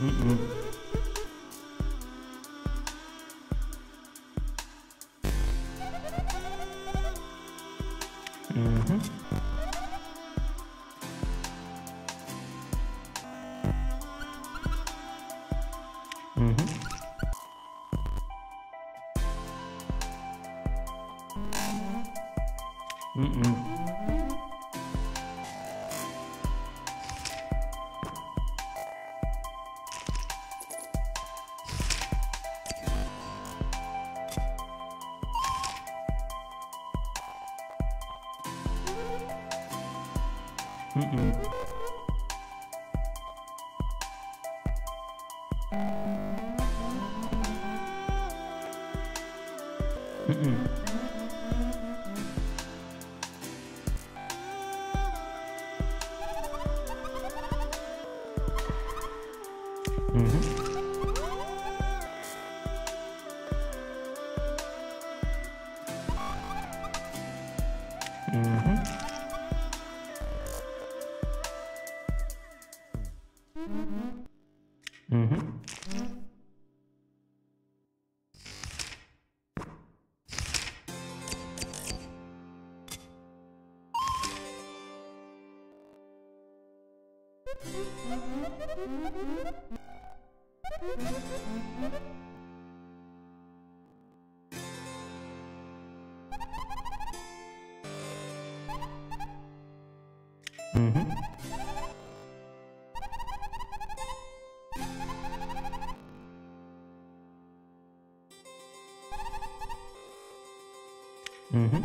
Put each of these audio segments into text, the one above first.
Mm-mm. Mm-hmm. Mm-hmm. Mm-mm. Mm-mm. Mm-mm. Mm-hmm. Uh -huh. Mm-hmm. Mm-hmm.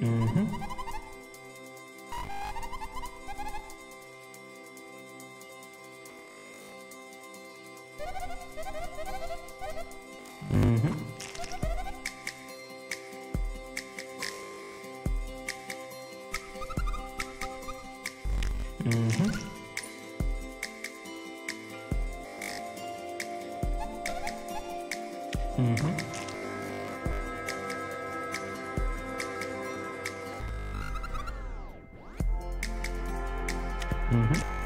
Mm-hmm. Mm -hmm. Mm -hmm. -hmm.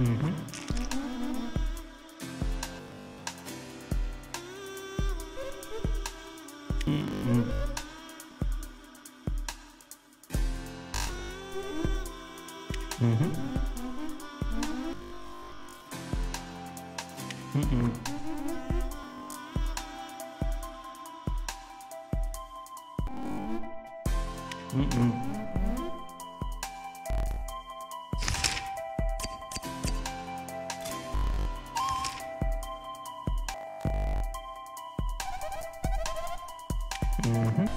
Mm-hmm. Mm-hmm. Mm-hmm. Mm-mm. Mm-mm. Mm -hmm.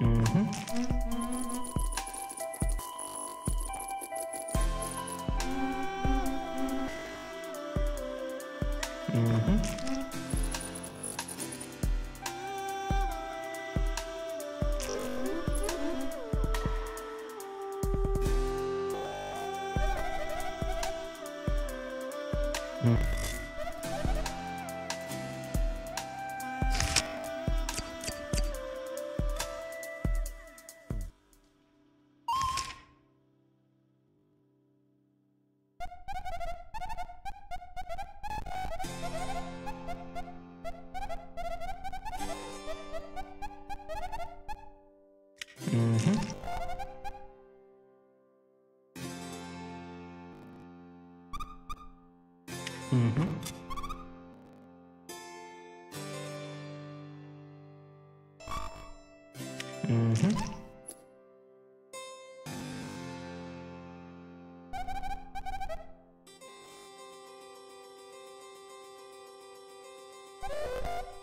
-hmm. -hmm. Mm-hmm. Mm -hmm. -hmm. you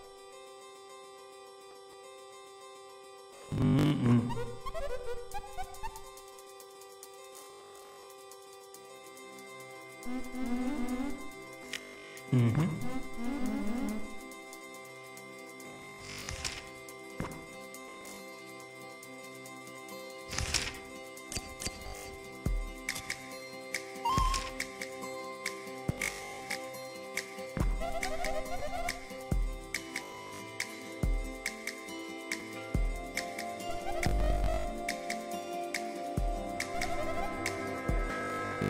Mm-hmm.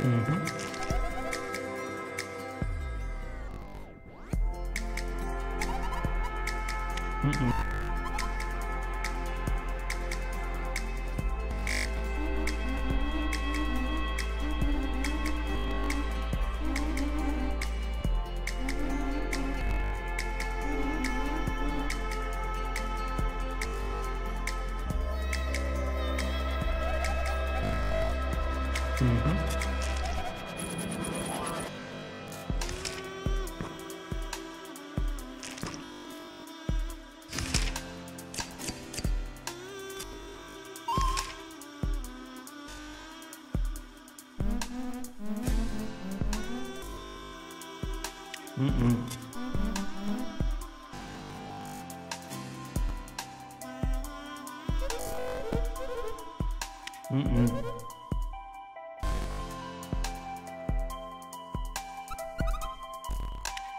mm-hmm. Mm-hmm. mm-hmm. Mm-mm. Mm-mm.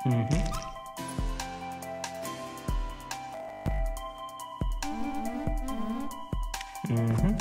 Mm-hmm. Mm-hmm. mm-hmm. mm-hmm.